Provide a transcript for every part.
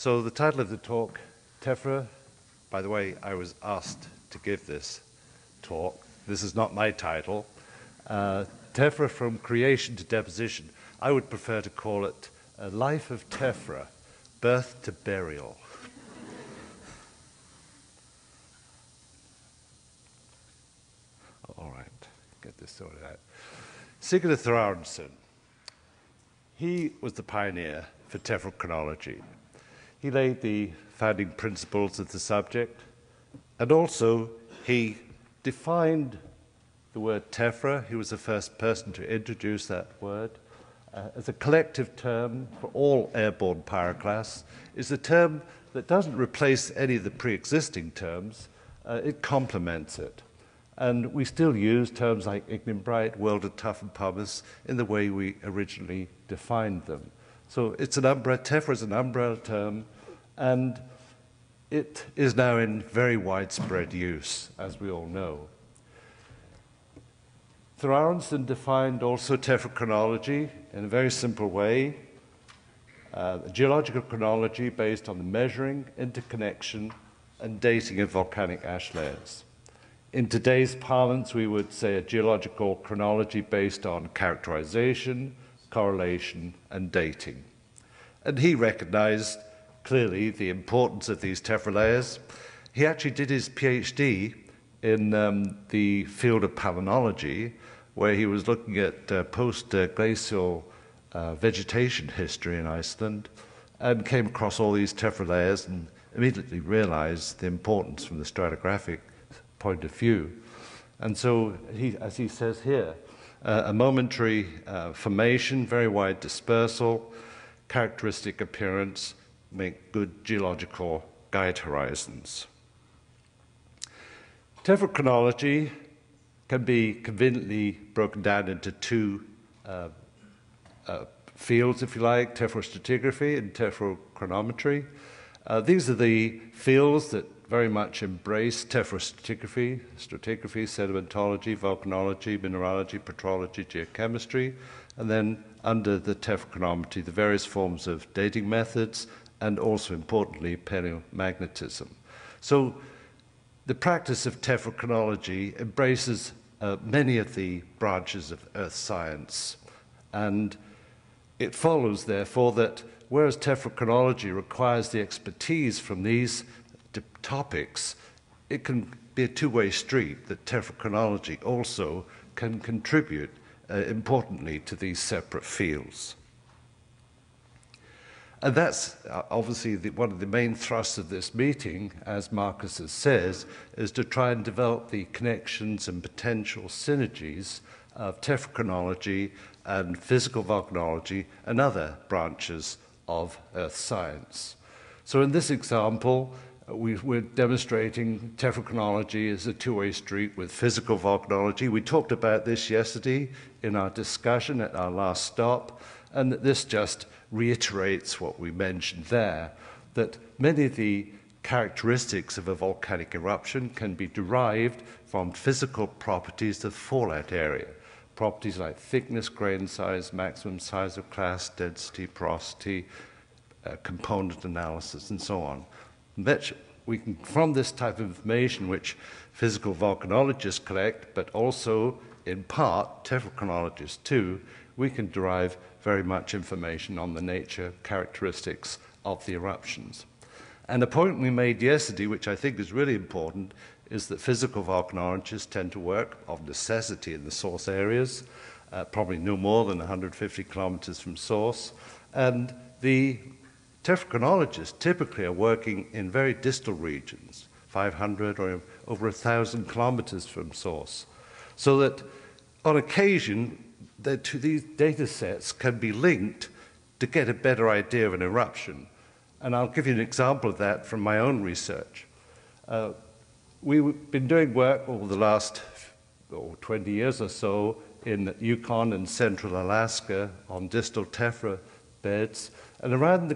So the title of the talk, Tephra, by the way, I was asked to give this talk. This is not my title. Uh, Tephra from creation to deposition. I would prefer to call it a life of Tephra, birth to burial. All right, get this sorted out. Sigurdur Thorarinsson, he was the pioneer for Tephra chronology. He laid the founding principles of the subject, and also he defined the word tephra. He was the first person to introduce that word uh, as a collective term for all airborne pyroclasts. Is a term that doesn't replace any of the pre-existing terms. Uh, it complements it. And we still use terms like ignimbrite, welded tuff and pumice in the way we originally defined them. So it's an umbrella, tephra is an umbrella term, and it is now in very widespread use, as we all know. Thorarinsson defined also tephra chronology in a very simple way, uh, geological chronology based on the measuring, interconnection, and dating of volcanic ash layers. In today's parlance, we would say a geological chronology based on characterization, correlation, and dating. And he recognized clearly the importance of these tephra layers. He actually did his PhD in um, the field of palynology, where he was looking at uh, post-glacial uh, vegetation history in Iceland, and came across all these tephra layers and immediately realized the importance from the stratigraphic point of view. And so, he, as he says here, uh, a momentary uh, formation, very wide dispersal, characteristic appearance, make good geological guide horizons. Tephra chronology can be conveniently broken down into two uh, uh, fields, if you like, tephrostratigraphy and tephrochronometry. Uh, these are the fields that very much embrace tephrostratigraphy, stratigraphy, sedimentology, volcanology, mineralogy, petrology, geochemistry, and then under the tephrochronometry, the various forms of dating methods and also importantly, paleomagnetism. So the practice of tephrochronology embraces uh, many of the branches of earth science. And it follows, therefore, that whereas tephrochronology requires the expertise from these topics, it can be a two-way street that tephrochronology also can contribute uh, importantly to these separate fields. And that's uh, obviously the, one of the main thrusts of this meeting, as Marcus says, is to try and develop the connections and potential synergies of tephrochronology and physical volcanology and other branches of earth science. So in this example, we, are demonstrating tephrochronology as a two-way street with physical volcanology. We talked about this yesterday in our discussion at our last stop, and this just reiterates what we mentioned there, that many of the characteristics of a volcanic eruption can be derived from physical properties of fallout area. Properties like thickness, grain size, maximum size of clast, density, porosity, uh, component analysis, and so on. That we can, from this type of information, which physical volcanologists collect, but also in part tephrochronologists too, we can derive very much information on the nature, characteristics of the eruptions. And a point we made yesterday, which I think is really important, is that physical volcanologists tend to work of necessity in the source areas, uh, probably no more than 150 kilometers from source. And the tephrochronologists typically are working in very distal regions, 500 or over 1,000 kilometers from source. So that on occasion, these data sets can be linked to get a better idea of an eruption. And I'll give you an example of that from my own research. Uh, we've been doing work over the last oh, 20 years or so in Yukon and central Alaska on distal tephra beds. And around the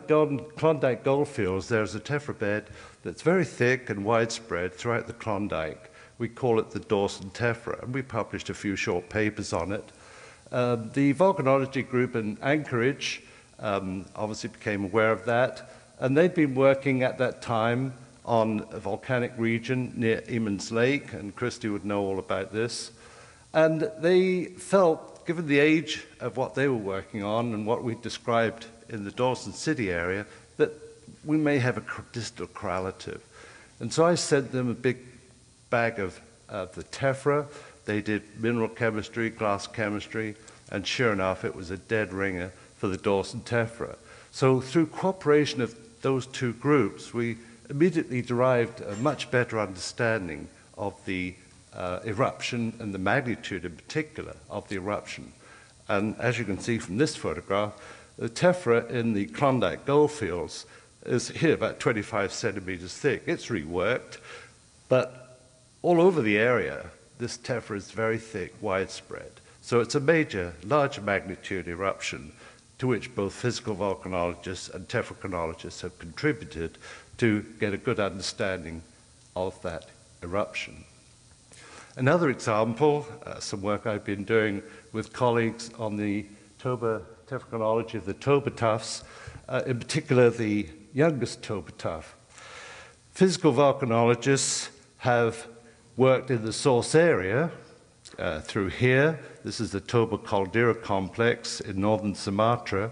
Klondike goldfields, there's a tephra bed that's very thick and widespread throughout the Klondike. We call it the Dawson tephra, and we published a few short papers on it. Um, the volcanology group in Anchorage um, obviously became aware of that, And they'd been working at that time on a volcanic region near Emmons Lake, and Christy would know all about this. And they felt, given the age of what they were working on and what we described in the Dawson City area, that we may have a distal correlative. And so I sent them a big bag of, the tephra. They did mineral chemistry, glass chemistry, and sure enough, it was a dead ringer for the Dawson tephra. So through cooperation of those two groups, we immediately derived a much better understanding of the uh, eruption and the magnitude in particular of the eruption. And as you can see from this photograph, the tephra in the Klondike goldfields is here about 25 centimeters thick. It's reworked, but all over the area, this tephra is very thick, widespread. So it's a major, large magnitude eruption to which both physical volcanologists and tephrochronologists have contributed to get a good understanding of that eruption. Another example, uh, some work I've been doing with colleagues on the Toba tephrochronology of the Toba tuffs, uh, in particular the youngest Toba tuff. Physical volcanologists have worked in the source area uh, through here. This is the Toba caldera complex in northern Sumatra.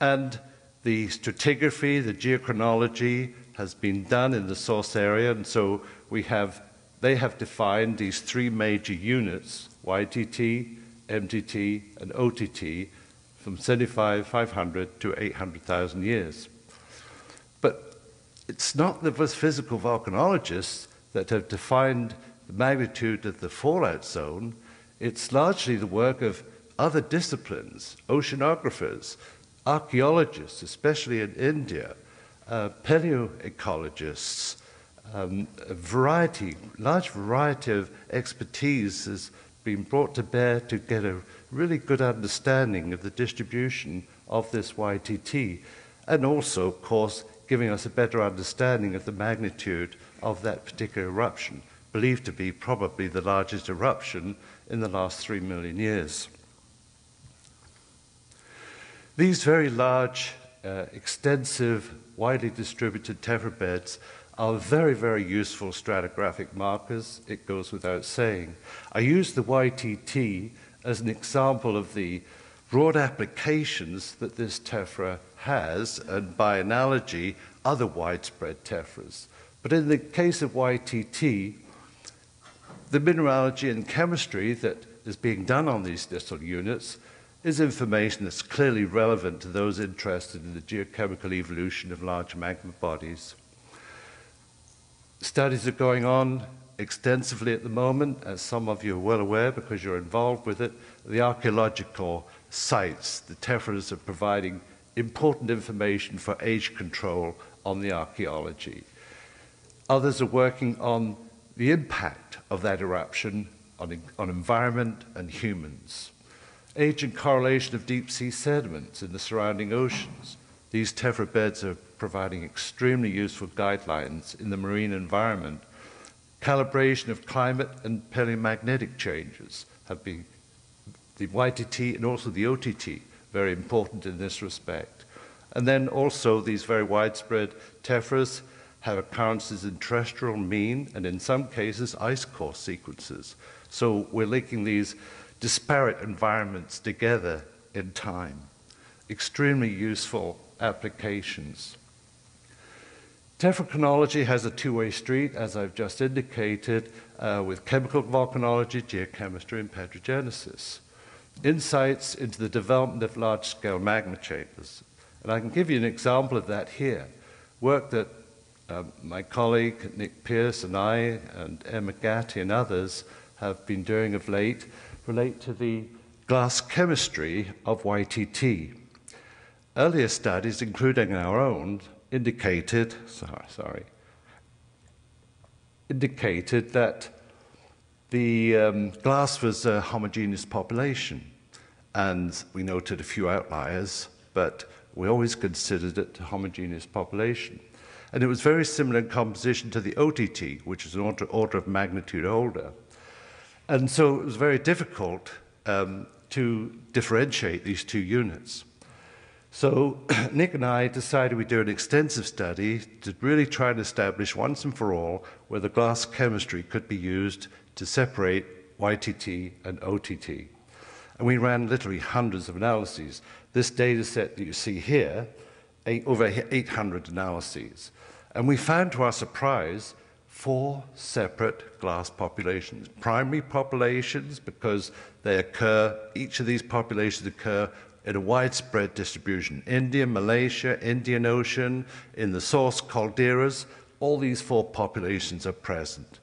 And the stratigraphy, the geochronology has been done in the source area. And so we have they have defined these three major units, YTT, MTT, and OTT, from 75,500 to 800,000 years. But it's not the physical volcanologists that have defined the magnitude of the fallout zone. It's largely the work of other disciplines, oceanographers, archaeologists, especially in India, uh, paleoecologists, um, a variety, large variety of expertise been brought to bear to get a really good understanding of the distribution of this YTT, and also, of course, giving us a better understanding of the magnitude of that particular eruption, believed to be probably the largest eruption in the last three million years. These very large, uh, extensive, widely distributed tephra beds are very, very useful stratigraphic markers. It goes without saying. I use the YTT as an example of the broad applications that this tephra has, and by analogy, other widespread tephras. But in the case of YTT, the mineralogy and chemistry that is being done on these distal units is information that's clearly relevant to those interested in the geochemical evolution of large magma bodies. Studies are going on extensively at the moment, as some of you are well aware because you're involved with it. The archaeological sites, the tephras are providing important information for age control on the archaeology. Others are working on the impact of that eruption on, on environment and humans. Age and correlation of deep sea sediments in the surrounding oceans. These tephra beds are providing extremely useful guidelines in the marine environment. Calibration of climate and paleomagnetic changes have been the YTT and also the OTT very important in this respect. And then also these very widespread tephras have occurrences in terrestrial mean and in some cases ice core sequences. So we're linking these disparate environments together in time. Extremely useful applications. Tephrochronology has a two-way street, as I've just indicated, uh, with chemical volcanology, geochemistry, and petrogenesis. Insights into the development of large-scale magma chambers. And I can give you an example of that here. Work that uh, my colleague Nick Pearce and I and Emma Gatti and others have been doing of late relate to the glass chemistry of YTT. Earlier studies, including our own, indicated, sorry, sorry, indicated that the um, glass was a homogeneous population. And we noted a few outliers, but we always considered it a homogeneous population. And it was very similar in composition to the OTT, which is an order, order of magnitude older. And so it was very difficult um, to differentiate these two units. So Nick and I decided we'd do an extensive study to really try and establish once and for all whether glass chemistry could be used to separate YTT and OTT. And we ran literally hundreds of analyses. This data set that you see here, eight, over 800 analyses. And we found to our surprise four separate glass populations. Primary populations, because they occur, each of these populations occur in a widespread distribution. India, Malaysia, Indian Ocean, in the source calderas, all these four populations are present.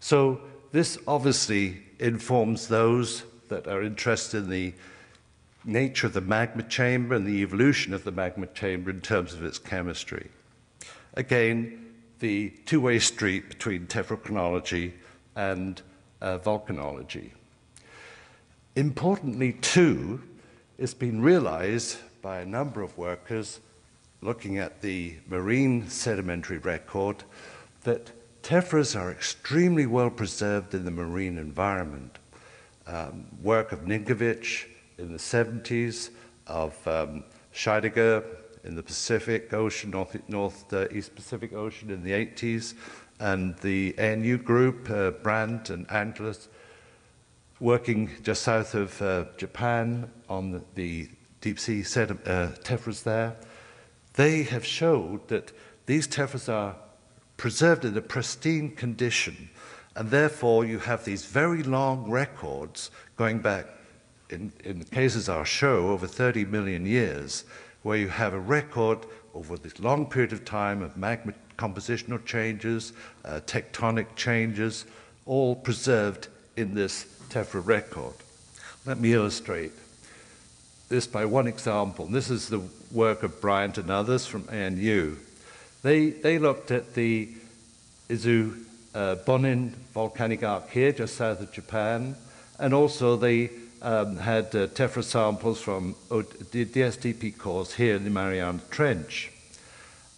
So this obviously informs those that are interested in the nature of the magma chamber and the evolution of the magma chamber in terms of its chemistry. Again, the two-way street between tephrochronology and uh, volcanology. Importantly, too, it's been realized by a number of workers looking at the marine sedimentary record that tephras are extremely well preserved in the marine environment. Um, work of Ninkovich in the 70s, of um, Scheidegger in the Pacific Ocean, North, North uh, East Pacific Ocean in the 80s, and the ANU group, uh, Bryant and Angeles, working just south of uh, Japan on the, deep sea sediment, uh, tephras there, they have showed that these tephras are preserved in a pristine condition, and therefore you have these very long records going back, in, in the cases our show, over 30 million years, where you have a record over this long period of time of magma compositional changes, uh, tectonic changes, all preserved in this tephra record. Let me illustrate this by one example. This is the work of Bryant and others from ANU. They, they looked at the Izu uh, Bonin volcanic arc here, just south of Japan, and also they um, had uh, tephra samples from the DSDP cores here in the Mariana Trench.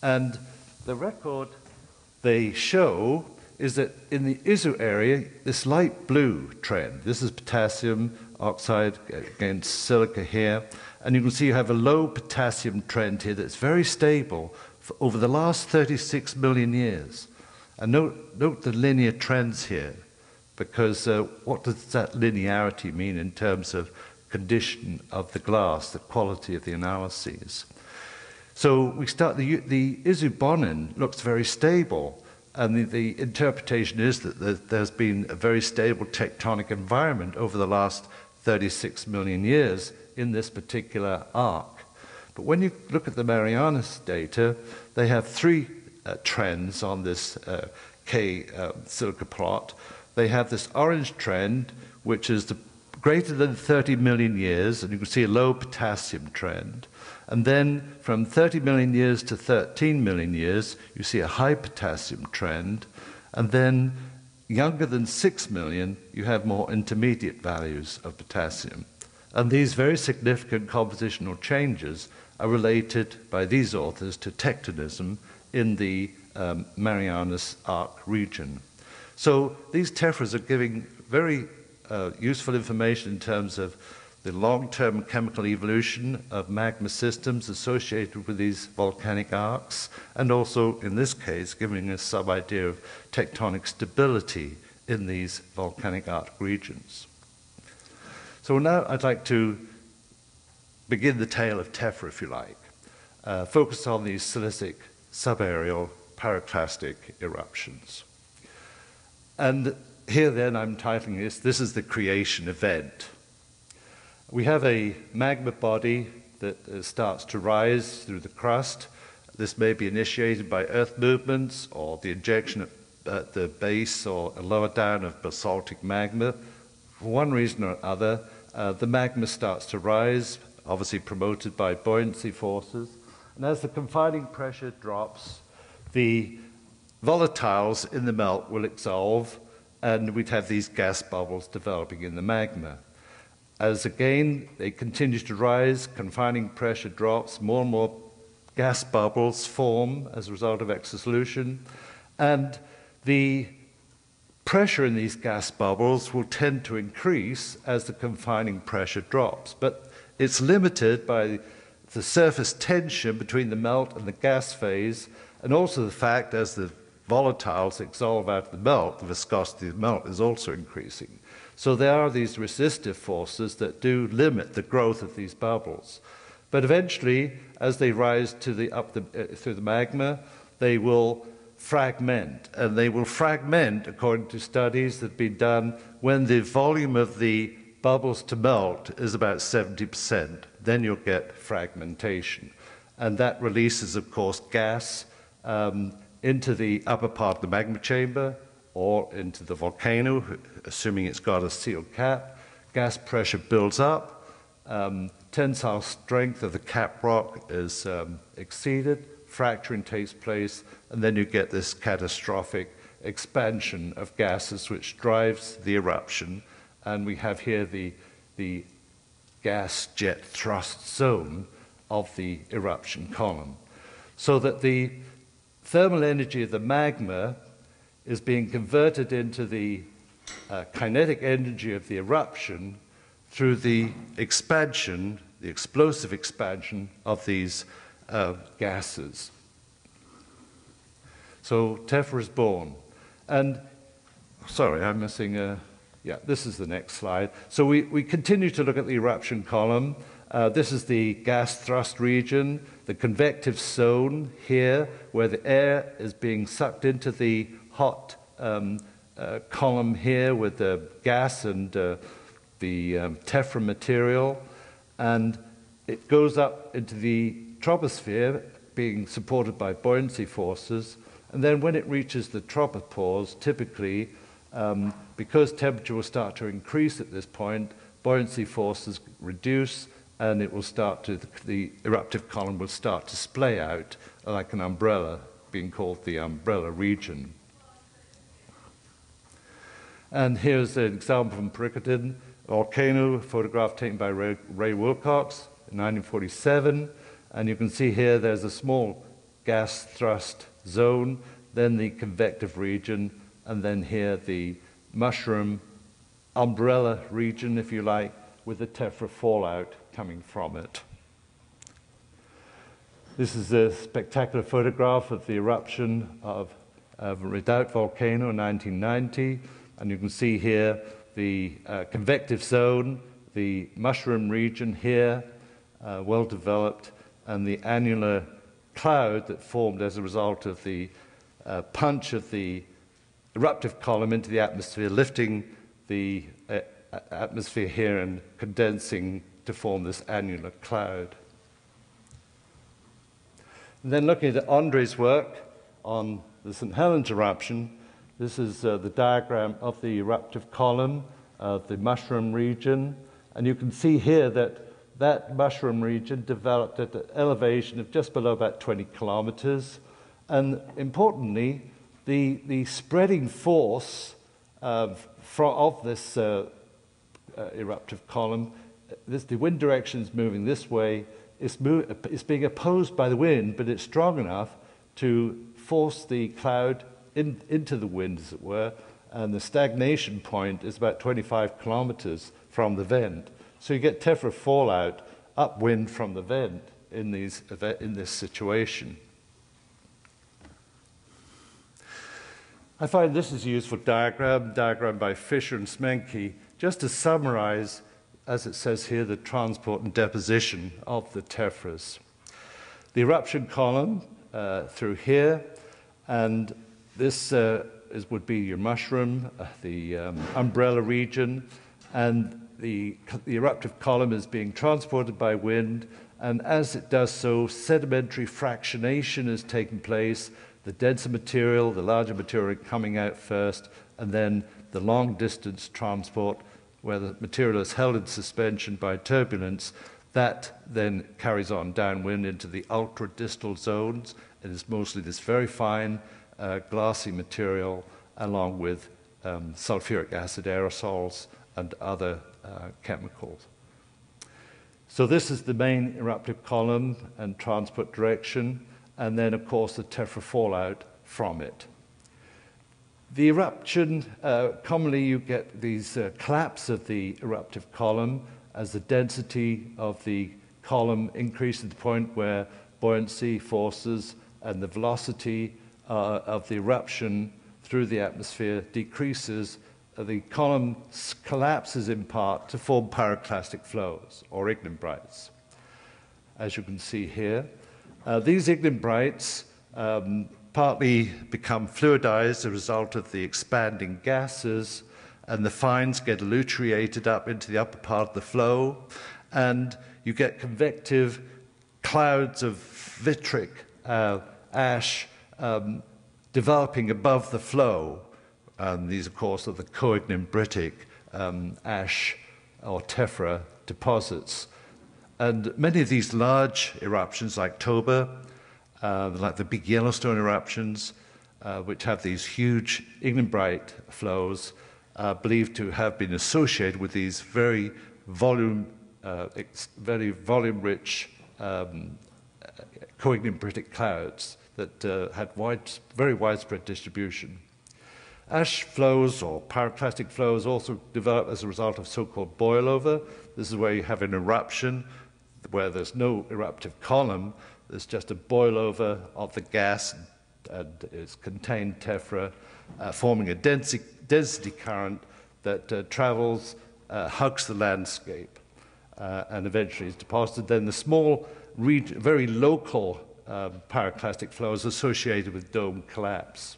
And the record they show is that in the Izu area, this light blue trend, this is potassium oxide against silica here, and you can see you have a low potassium trend here that's very stable over the last 36 million years. And note, note the linear trends here, because uh, what does that linearity mean in terms of condition of the glass, the quality of the analyses? So we start, the, the Izu-Bonin looks very stable, and the, the interpretation is that the, there's been a very stable tectonic environment over the last 36 million years in this particular arc. But when you look at the Marianas data, they have three uh, trends on this uh, K uh, silica plot. They have this orange trend, which is the greater than 30 million years, and you can see a low potassium trend. And then from 30 million years to 13 million years, you see a high potassium trend. And then younger than 6 million, you have more intermediate values of potassium. And these very significant compositional changes are related by these authors to tectonism in the um, Marianas Arc region. So these tephras are giving very uh, useful information in terms of the long-term chemical evolution of magma systems associated with these volcanic arcs, and also, in this case, giving us some idea of tectonic stability in these volcanic arc regions. So now I'd like to begin the tale of tephra, if you like, uh, focus on these silicic subaerial pyroclastic eruptions. And here then I'm titling this, this is the creation event. We have a magma body that uh, starts to rise through the crust. This may be initiated by earth movements or the injection at the base or a lower down of basaltic magma. For one reason or other, uh, the magma starts to rise, obviously promoted by buoyancy forces. And as the confining pressure drops, the volatiles in the melt will exsolve, and we'd have these gas bubbles developing in the magma. As again they continue to rise, confining pressure drops, more and more gas bubbles form as a result of exsolution, and the pressure in these gas bubbles will tend to increase as the confining pressure drops. But it's limited by the surface tension between the melt and the gas phase, and also the fact as the volatiles dissolve out of the melt, the viscosity of the melt is also increasing. So there are these resistive forces that do limit the growth of these bubbles. But eventually, as they rise to the, up the, uh, through the magma, they will fragment. And they will fragment, according to studies that have been done, when the volume of the bubbles to melt is about 70%. Then you'll get fragmentation. And that releases, of course, gas um, into the upper part of the magma chamber or into the volcano, assuming it's got a sealed cap. Gas pressure builds up. Um, tensile strength of the cap rock is um, exceeded. Fracturing takes place. And then you get this catastrophic expansion of gases which drives the eruption. And we have here the, the gas jet thrust zone of the eruption column. So that the thermal energy of the magma is being converted into the uh, kinetic energy of the eruption through the expansion, the explosive expansion of these uh, gases. So Tephra is born. And, sorry, I'm missing a, yeah, this is the next slide. So we, we continue to look at the eruption column. Uh, this is the gas thrust region, the convective zone here, where the air is being sucked into the hot um, uh, column here with the gas and uh, the um, tephra material. And it goes up into the troposphere, being supported by buoyancy forces. And then when it reaches the tropopause, typically, um, because temperature will start to increase at this point, buoyancy forces reduce and it will start to, the eruptive column will start to splay out like an umbrella, being called the umbrella region. And here's an example from Parícutin, volcano, photograph taken by Ray, Ray Wilcox in 1947. And you can see here there's a small gas thrust zone, then the convective region, and then here the mushroom umbrella region, if you like, with the tephra fallout coming from it. This is a spectacular photograph of the eruption of, Redoubt volcano in 1990. And you can see here the uh, convective zone, the mushroom region here, uh, well developed, and the annular cloud that formed as a result of the uh, punch of the eruptive column into the atmosphere, lifting the uh, atmosphere here and condensing to form this annular cloud. And then looking at Andre's work on the St. Helens eruption, this is uh, the diagram of the eruptive column of the mushroom region. And you can see here that that mushroom region developed at an elevation of just below about 20 kilometers. And importantly, the, the spreading force of, of this uh, uh, eruptive column this, the wind direction is moving this way. It's, move, it's being opposed by the wind, but it's strong enough to force the cloud in, into the wind, as it were. And the stagnation point is about 25 kilometers from the vent. So you get tephra fallout upwind from the vent in, these, in this situation. I find this is a useful diagram, diagram by Fisher and Schmincke, just to summarize as it says here, the transport and deposition of the tephras. The eruption column uh, through here, and this uh, is, would be your mushroom, uh, the um, umbrella region, and the, the eruptive column is being transported by wind, and as it does so, sedimentary fractionation is taking place, the denser material, the larger material coming out first, and then the long distance transport where the material is held in suspension by turbulence, that then carries on downwind into the ultra-distal zones. It is mostly this very fine uh, glassy material along with um, sulfuric acid aerosols and other uh, chemicals. So this is the main eruptive column and transport direction, and then, of course, the tephra fallout from it. The eruption, uh, commonly you get these uh, collapse of the eruptive column as the density of the column increases to the point where buoyancy forces and the velocity uh, of the eruption through the atmosphere decreases, uh, the column collapses in part to form pyroclastic flows or ignimbrites, as you can see here. Uh, these ignimbrites um, partly become fluidized as a result of the expanding gases, and the fines get elutriated up into the upper part of the flow, and you get convective clouds of vitric uh, ash um, developing above the flow. And these, of course, are the coignimbritic um, ash or tephra deposits. And many of these large eruptions, like Toba, uh, like the big Yellowstone eruptions, uh, which have these huge ignimbrite flows, are believed to have been associated with these very volume, uh, very volume-rich um, coignimbritic clouds that uh, had wide, very widespread distribution. Ash flows or pyroclastic flows also develop as a result of so-called boilover. This is where you have an eruption where there's no eruptive column, there's just a boilover of the gas and its contained tephra, uh, forming a density, density current that uh, travels, uh, hugs the landscape, uh, and eventually is deposited. Then the small, very local um, pyroclastic flows associated with dome collapse.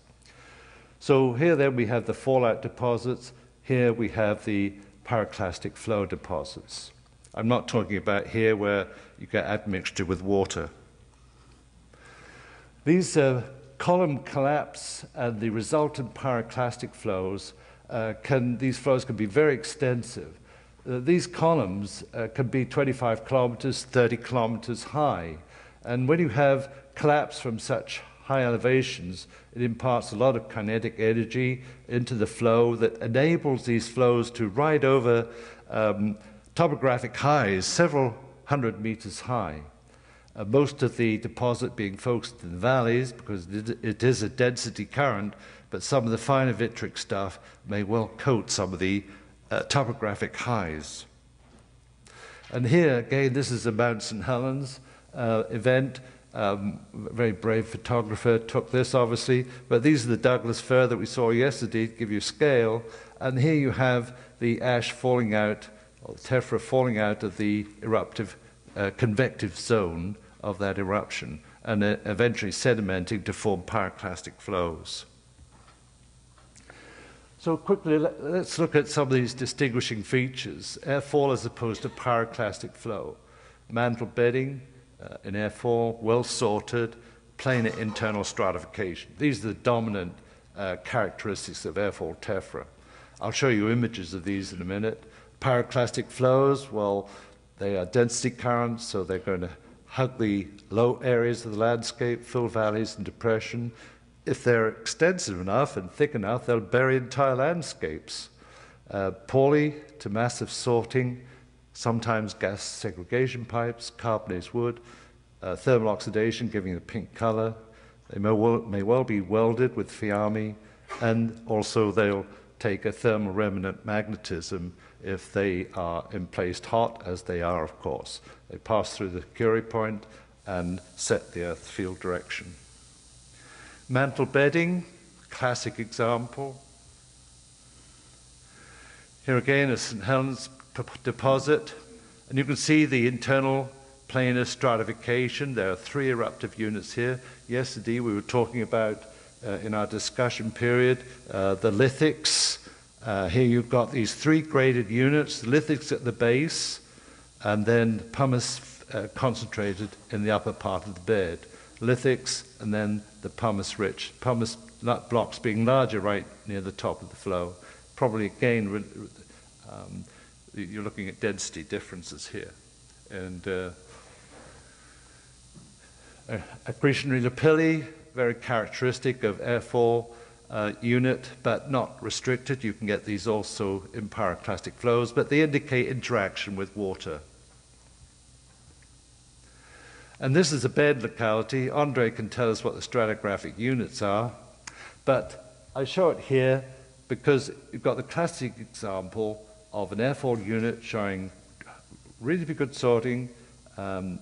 So here then we have the fallout deposits. Here we have the pyroclastic flow deposits. I'm not talking about here where you get admixture with water. These uh, column collapse and the resultant pyroclastic flows uh, can, these flows can be very extensive. Uh, these columns uh, can be 25 kilometers, 30 kilometers high. And when you have collapse from such high elevations, it imparts a lot of kinetic energy into the flow that enables these flows to ride over um, topographic highs several hundred meters high. Uh, most of the deposit being focused in the valleys because it is a density current, but some of the finer vitric stuff may well coat some of the uh, topographic highs. And here, again, this is a Mount St. Helens uh, event. Um, very brave photographer took this, obviously, but these are the Douglas fir that we saw yesterday to give you scale. And here you have the ash falling out, or the tephra falling out of the eruptive uh, convective zone of that eruption and eventually sedimenting to form pyroclastic flows. So quickly, let, us look at some of these distinguishing features. Airfall as opposed to pyroclastic flow. Mantle bedding uh, in airfall, well sorted, planar internal stratification. These are the dominant uh, characteristics of airfall tephra. I'll show you images of these in a minute. Pyroclastic flows, well, they are density currents, so they're going to hug the low areas of the landscape, fill valleys and depression. If they're extensive enough and thick enough, they'll bury entire landscapes. Uh, poorly to massive sorting, sometimes gas segregation pipes, carbonate wood, uh, thermal oxidation giving a pink color. They may well, may well be welded with fiamme, and also they'll take a thermal remnant magnetism if they are in emplaced hot, as they are, of course. They pass through the Curie point and set the Earth field direction. Mantle bedding, classic example. Here again, is St. Helens deposit, and you can see the internal planar stratification. There are three eruptive units here. Yesterday, we were talking about, uh, in our discussion period, uh, the lithics, uh, here you've got these three graded units, lithics at the base, and then pumice uh, concentrated in the upper part of the bed. Lithics, and then the pumice rich. Pumice blocks being larger right near the top of the flow. Probably again, um, you're looking at density differences here. And uh, accretionary lapilli, very characteristic of airfall uh, unit, but not restricted. You can get these also in pyroclastic flows, but they indicate interaction with water. And this is a bed locality. Andre can tell us what the stratigraphic units are, but I show it here because you've got the classic example of an airfall unit showing really good sorting, Um,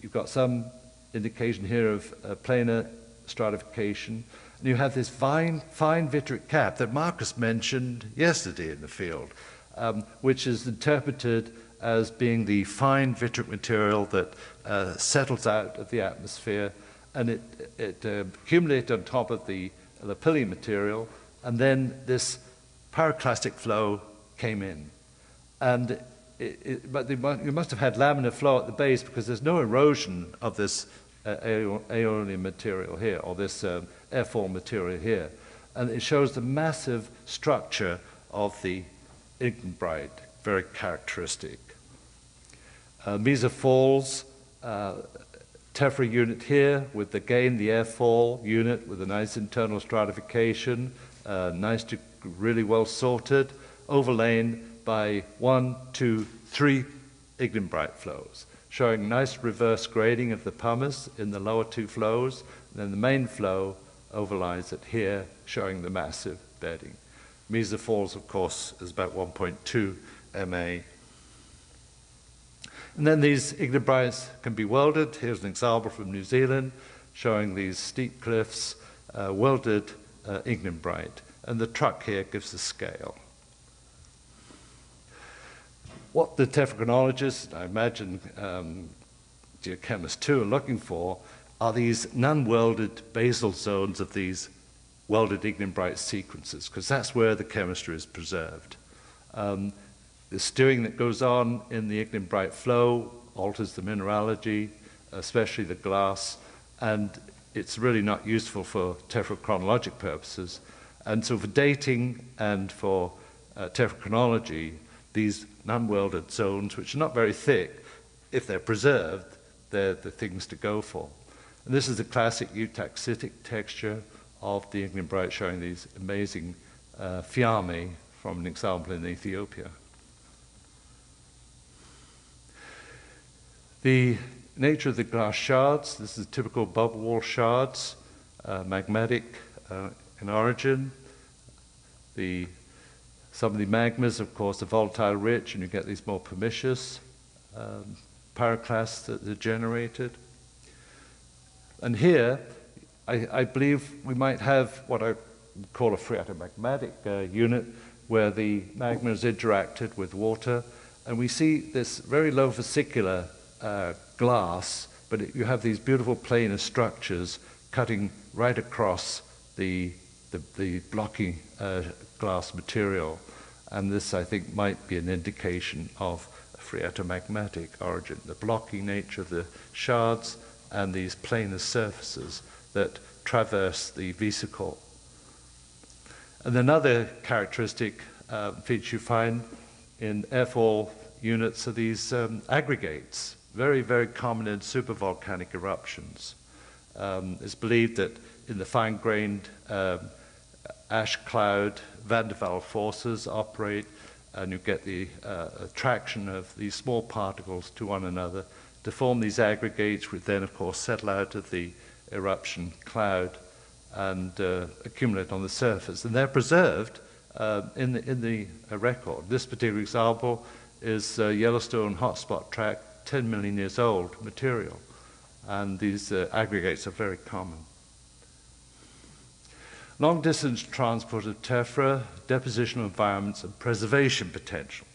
you've got some indication here of uh, planar stratification. You have this fine, fine vitric cap that Marcus mentioned yesterday in the field, um, which is interpreted as being the fine vitric material that uh, settles out of the atmosphere and it, it uh, accumulates on top of the lapilli material, and then this pyroclastic flow came in. And it, it, but you must have had laminar flow at the base because there's no erosion of this uh, aeolian material here, or this um, airfall material here. And it shows the massive structure of the ignimbrite, very characteristic. Uh, Falls uh, tephra unit here with again the airfall unit with a nice internal stratification, uh, nice to really well sorted, overlain by one, two, three ignimbrite flows, showing nice reverse grading of the pumice in the lower two flows. And then the main flow overlies it here, showing the massive bedding. Mesa Falls, of course, is about 1.2 MA and then these ignimbrites can be welded. Here's an example from New Zealand showing these steep cliffs, uh, welded uh, ignimbrite. And the truck here gives the scale. What the tephrochronologists, I imagine um, geochemists too, are looking for are these non-welded basal zones of these welded ignimbrite sequences, because that's where the chemistry is preserved. Um, the stewing that goes on in the ignimbrite flow alters the mineralogy, especially the glass, and it's really not useful for tephrochronologic purposes. And so for dating and for uh, tephrochronology, these non-welded zones, which are not very thick, if they're preserved, they're the things to go for. And this is the classic eutaxitic texture of the ignimbrite showing these amazing uh, fiamme from an example in Ethiopia. The nature of the glass shards, this is typical bubble wall shards, uh, magmatic uh, in origin. The, some of the magmas, of course, are volatile rich, and you get these more pumiceous um, pyroclasts that are generated. And here, I, I, believe we might have what I call a phreatomagmatic uh, unit, where the magma is interacted with water, and we see this very low vesicular uh, glass, but it, you have these beautiful planar structures cutting right across the, the, the blocky uh, glass material. And this, I think, might be an indication of a phreatomagmatic origin, the blocky nature of the shards and these planar surfaces that traverse the vesicle. And another characteristic uh, feature you find in airfall units are these um, aggregates, very, very common in supervolcanic eruptions. Um, it's believed that in the fine grained um, ash cloud, van der Waals forces operate, and you get the uh, attraction of these small particles to one another to form these aggregates, which then, of course, settle out of the eruption cloud and uh, accumulate on the surface. And they're preserved uh, in the, in the uh, record. This particular example is Yellowstone hotspot track 10 million years old material, and these uh, aggregates are very common. Long distance transport of tephra, depositional environments, and preservation potential.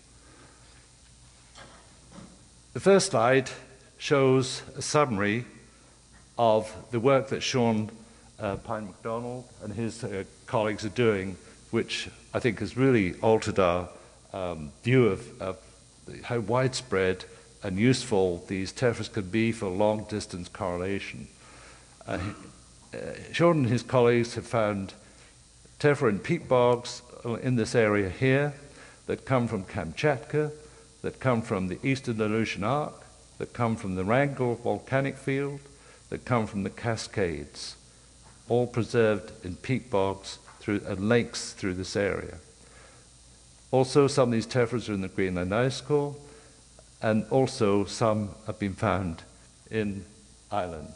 The first slide shows a summary of the work that Sean uh, Pyne-O'Donnell and his uh, colleagues are doing, which I think has really altered our um, view of, of how widespread and useful these tephras could be for long distance correlation. Uh, uh, Sean and his colleagues have found tephra and peat bogs in this area here that come from Kamchatka, that come from the eastern Aleutian Arc, that come from the Wrangell volcanic field, that come from the Cascades, all preserved in peat bogs through, and lakes through this area. Also, some of these tephras are in the Greenland ice core, and also some have been found in Ireland.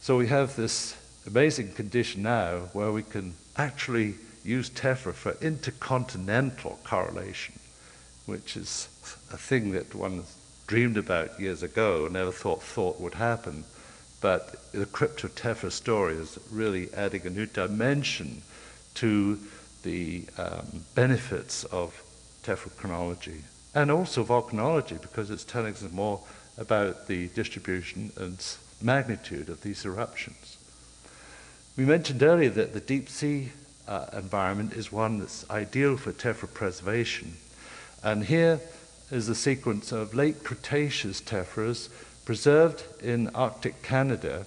So we have this amazing condition now where we can actually use tephra for intercontinental correlation, which is a thing that one dreamed about years ago, never thought thought would happen. But the cryptotephra story is really adding a new dimension to the um, benefits of tephrochronology and also volcanology because it's telling us more about the distribution and magnitude of these eruptions. We mentioned earlier that the deep sea uh, environment is one that's ideal for tephra preservation. And here is a sequence of late Cretaceous tephras preserved in Arctic Canada,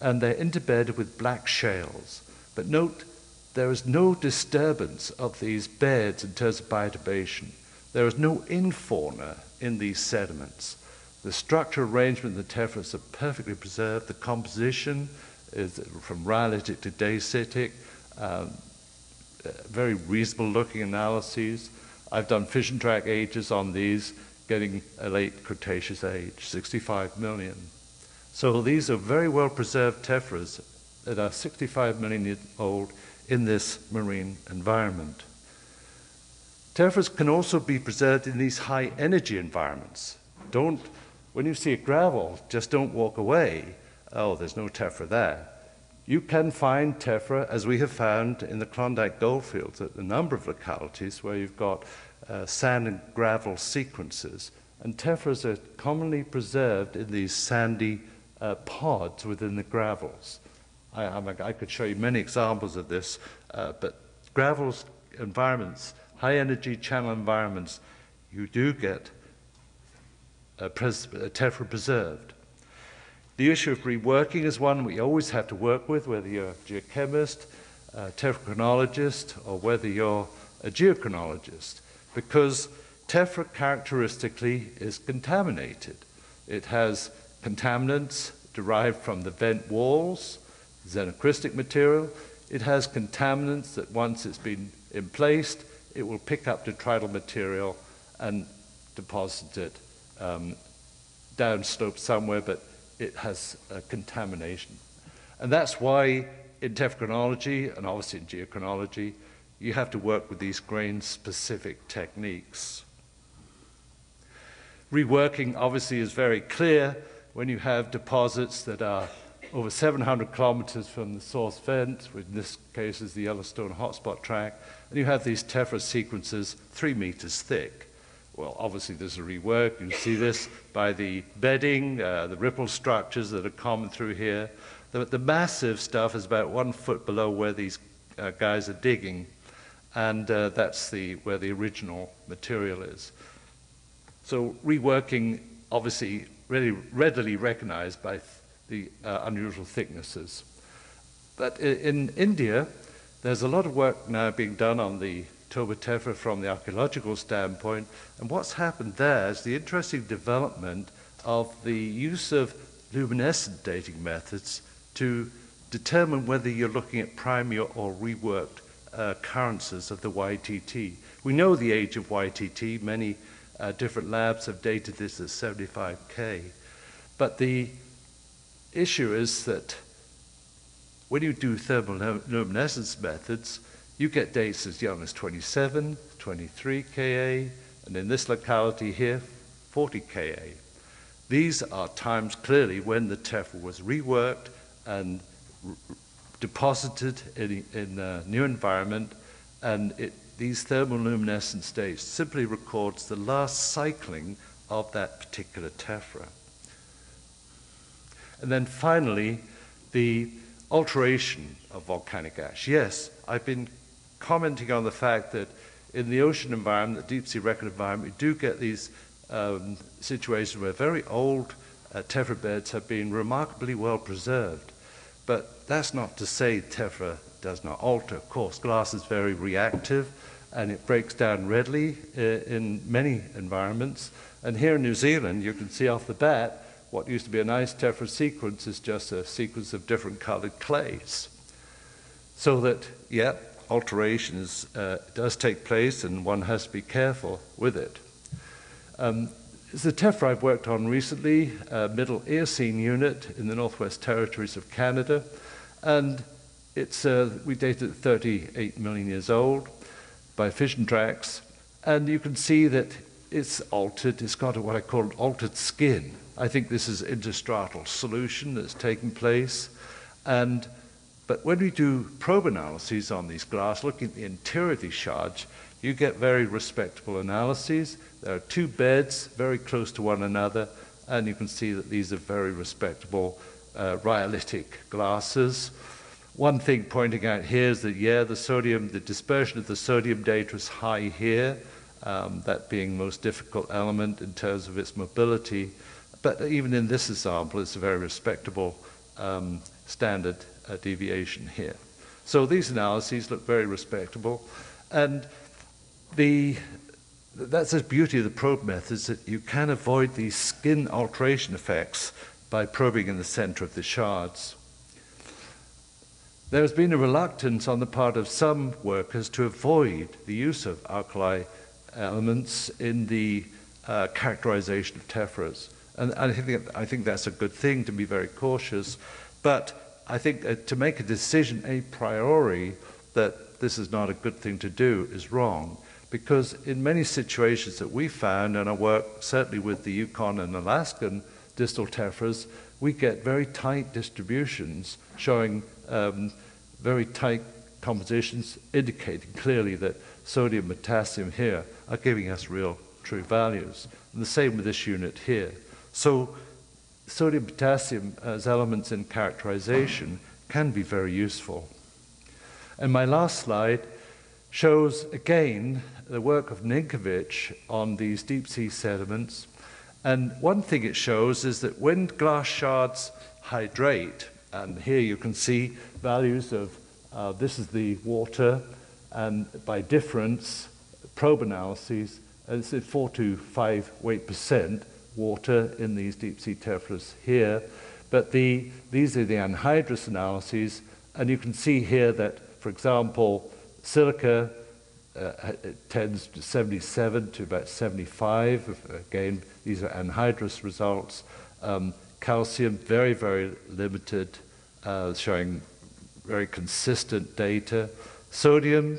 and they're interbedded with black shales. But note, there is no disturbance of these beds in terms of bioturbation. There is no infauna in these sediments. The structural arrangement of the tephras are perfectly preserved. The composition is from rhyolitic to dacitic, um, very reasonable looking analyses. I've done fission track ages on these, getting a late Cretaceous age, 65 million. So these are very well preserved tephras that are 65 million years old in this marine environment. Tephras can also be preserved in these high energy environments. Don't, when you see a gravel, just don't walk away. Oh, there's no tephra there. You can find tephra, as we have found in the Klondike goldfields at a number of localities where you've got uh, sand and gravel sequences. And tephras are commonly preserved in these sandy uh, pods within the gravels. I, I, could show you many examples of this, uh, but gravels environments, high energy channel environments, you do get pres- a tephra preserved. The issue of reworking is one we always have to work with, whether you're a geochemist, a tephrochronologist, or whether you're a geochronologist, because tephra characteristically is contaminated. It has contaminants derived from the vent walls, xenocrystic material. It has contaminants that once it's been emplaced, it will pick up detrital material and deposit it um, downslope somewhere, but it has contamination. And that's why in tephrochronology and obviously in geochronology, you have to work with these grain specific techniques. Reworking obviously is very clear when you have deposits that are over 700 kilometers from the source vent, which in this case is the Yellowstone hotspot track, and you have these tephra sequences three meters thick. Well, obviously there's a rework. You see this by the bedding, uh, the ripple structures that are common through here. The, the massive stuff is about one foot below where these uh, guys are digging, and uh, that's the, where the original material is. So reworking, obviously, really readily recognized by the uh, unusual thicknesses. But in, in India, there's a lot of work now being done on the Toba Tephra from the archaeological standpoint. And what's happened there is the interesting development of the use of luminescent dating methods to determine whether you're looking at primary or reworked uh, occurrences of the YTT. We know the age of YTT. Many uh, different labs have dated this as 75K. But the issue is that when you do thermoluminescence methods, you get dates as young as 27, 23 Ka, and in this locality here, 40 Ka. These are times clearly when the tephra was reworked and deposited in, in, a new environment, and it, these thermoluminescence dates simply records the last cycling of that particular tephra. And then finally, the alteration of volcanic ash. Yes, I've been commenting on the fact that in the ocean environment, the deep sea record environment, we do get these um, situations where very old uh, tephra beds have been remarkably well preserved. But that's not to say tephra does not alter. Of course, glass is very reactive and it breaks down readily uh, in many environments. And here in New Zealand, you can see off the bat what used to be a nice tephra sequence is just a sequence of different colored clays. So that, yeah, alterations uh, does take place and one has to be careful with it. Um, it's a tephra I've worked on recently, a Middle Eocene unit in the Northwest Territories of Canada, and it's, uh, we dated 38 million years old by fission tracks, and you can see that it's altered, it's got what I call altered skin. I think this is interstratal solution that's taking place. And, but when we do probe analyses on these glass, looking at the interior shards, you get very respectable analyses. There are two beds very close to one another, and you can see that these are very respectable uh, rhyolitic glasses. One thing pointing out here is that, yeah, the sodium, the dispersion of the sodium data is high here, um, that being the most difficult element in terms of its mobility. But even in this example, it's a very respectable um, standard uh, deviation here. So these analyses look very respectable. And the, that's the beauty of the probe methods that you can avoid these skin alteration effects by probing in the center of the shards. There has been a reluctance on the part of some workers to avoid the use of alkali elements in the uh, characterization of tephras. And, and I, think, I think that's a good thing to be very cautious. But I think uh, to make a decision a priori that this is not a good thing to do is wrong. Because in many situations that we found, and I work certainly with the Yukon and Alaskan distal tephras, we get very tight distributions showing um, very tight compositions, indicating clearly that sodium and potassium here are giving us real true values. And the same with this unit here. So sodium potassium as elements in characterization can be very useful. And my last slide shows again the work of Ninkovich on these deep sea sediments. And one thing it shows is that when glass shards hydrate, and here you can see values of uh, this is the water, and by difference, probe analyses, it's at 4 to 5 weight percent water in these deep sea tephras here. But the, these are the anhydrous analyses, and you can see here that, for example, silica uh, tends to 77 to about 75. Again, these are anhydrous results. Um, calcium, very, very limited, uh, showing very consistent data. Sodium,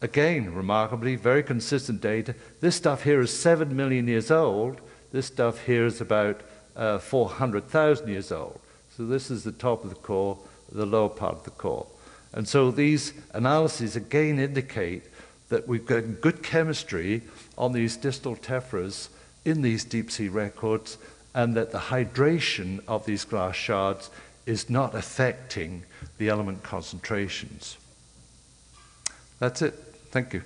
again, remarkably, very consistent data. This stuff here is 7 million years old. This stuff here is about uh, 400,000 years old. So this is the top of the core, the lower part of the core. And so these analyses again indicate that we've got good chemistry on these distal tephras in these deep sea records, and that the hydration of these glass shards is not affecting the element concentrations. That's it. Thank you.